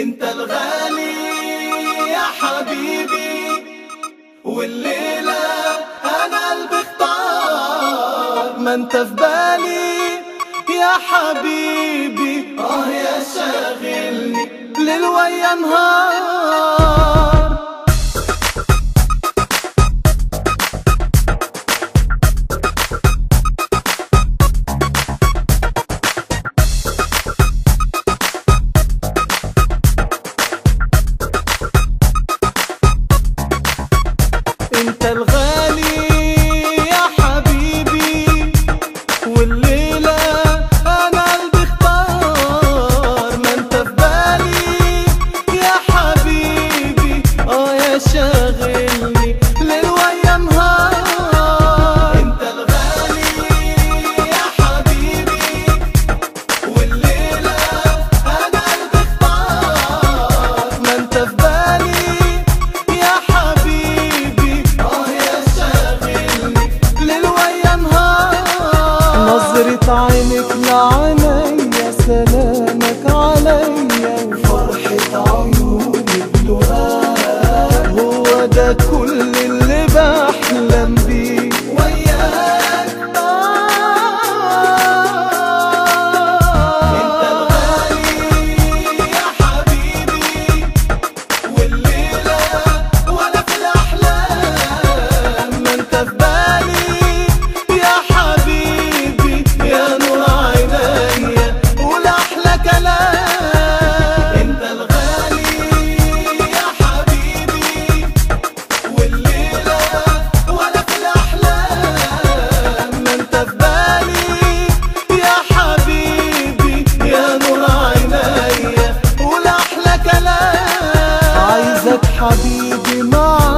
انت الغالي يا حبيبي والليلة أنا البختار ما انت في بالي يا حبيبي آه يا شاغلني ليل ويا نهار. نظرة عينك لعيني يا سلام. be mine.